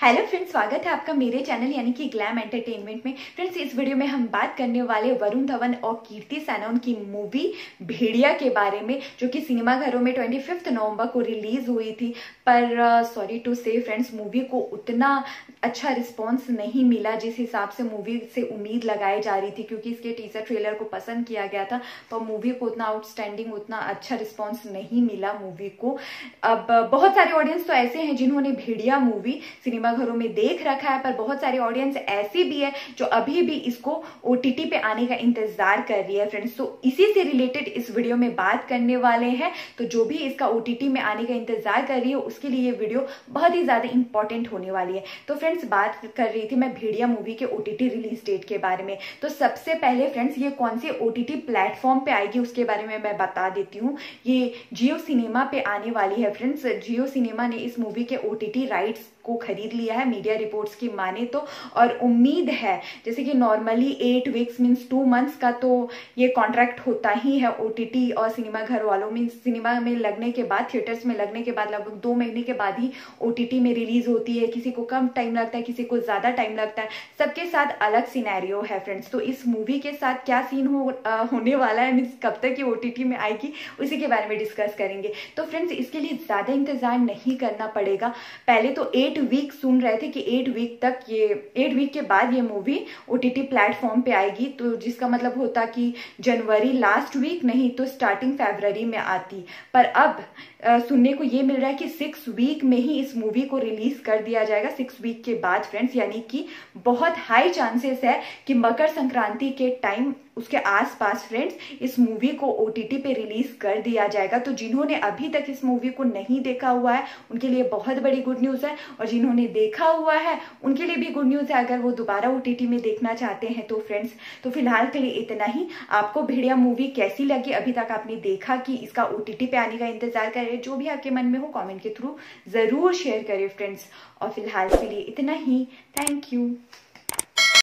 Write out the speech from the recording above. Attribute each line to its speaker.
Speaker 1: Hello friends स्वागत है आपका मेरे चैनल यानी कि ग्लैम एंटरटेनमेंट में। फ्रेंड्स इस वीडियो में हम बात करने वाले वरुण धवन और कीर्ति सैनन की मूवी भेड़िया के बारे में, जो कि सिनेमा घरों में ट्वेंटी फिफ्थ नवंबर को रिलीज़ हुई थी। पर sorry to say friends movie को उतना अच्छा रिस्पॉन्स नहीं मिला जिस हिसाब से मूवी से उम्मीद लगाई जा रही थी, क्योंकि इसके टीजर ट्रेलर को पसंद किया गया था पर मूवी को उतना आउटस्टैंडिंग उतना अच्छा रिस्पॉन्स नहीं मिला मूवी को। अब, बहुत सारे ऑडियंस तो ऐसे हैं जिन्होंने भेड़िया मूवी सिनेमा सिनेमाघरों में देख रखा है, पर बहुत सारी ऑडियंस ऐसी भी है जो अभी भी इसको ओटीटी पे आने का इंतज़ार कर रही है फ्रेंड्स तो इसी से रिलेटेड इस वीडियो में बात करने वाले हैं. तो जो भी इसका ओटीटी में आने का इंतज़ार कर रही है, उसके लिए ये वीडियो बहुत ही ज़्यादा इंपॉर्टेंट होने वाली है. तो फ्रेंड्स बात कर रही थी मैं भेड़िया मूवी के ओटीटी रिलीज़ डेट के बारे में. तो सबसे पहले फ्रेंड्स ये कौन से ओटीटी प्लेटफॉर्म पे आएगी, उसके बारे में मैं बता देती हूँ. ये जियो सिनेमा पे आने वाली है फ्रेंड्स जियो सिनेमा ने इस मूवी के ओटीटी राइट्स को खरीद लिया है मीडिया रिपोर्ट्स की माने तो। और उम्मीद है जैसे कि normally eight weeks means two months का तो ये कॉन्ट्रैक्ट होता ही है ओटीटी और सिनेमा घर वालों में। सिनेमा में लगने के बाद थिएटर्स में लगने के बाद लगभग दो महीने के बाद ही ओटीटी में रिलीज़ होती है। किसी को कम टाइम लगता है किसी को ज़्यादा टाइम लगता है। सबके साथ अलग सिनेरियो है फ्रेंड्स तो इस मूवी के साथ क्या सीन हो आ, होने वाला है? मीन्स कब तक ये ओटीटी में आएगी? उसी के बारे में डिस्कस करेंगे। तो फ्रेंड्स इसके लिए ज़्यादा इंतज़ार नहीं करना पड़ेगा। पहले तो एट वीक सुन रहे थे कि एट वीक तक ये एट वीक के बाद ये मूवी ओ टी प्लेटफॉर्म पे आएगी तो जिसका मतलब होता कि जनवरी लास्ट वीक नहीं तो स्टार्टिंग फेबररी में आती। पर अब आ, सुनने को ये मिल रहा है कि सिक्स वीक में ही इस मूवी को रिलीज़ कर दिया जाएगा। सिक्स वीक के बाद फ्रेंड्स यानी कि बहुत हाई चांसेस है कि मकर संक्रांति के टाइम उसके आसपास फ्रेंड्स इस मूवी को ओटीटी पे रिलीज़ कर दिया जाएगा। तो जिन्होंने अभी तक इस मूवी को नहीं देखा हुआ है, उनके लिए बहुत बड़ी गुड न्यूज़ है। और जिन्होंने देखा हुआ है, उनके लिए भी गुड न्यूज़ है। अगर वो दोबारा ओटीटी में देखना चाहते हैं तो फ्रेंड्स तो फ़िलहाल के लिए इतना ही। आपको भेड़िया मूवी कैसी लगी? अभी तक आपने देखा कि इसका ओटीटी पे आने का इंतज़ार करे जो भी आपके मन में हो कॉमेंट के थ्रू ज़रूर शेयर करें फ्रेंड्स और फ़िलहाल के लिए इतना ही। Thank you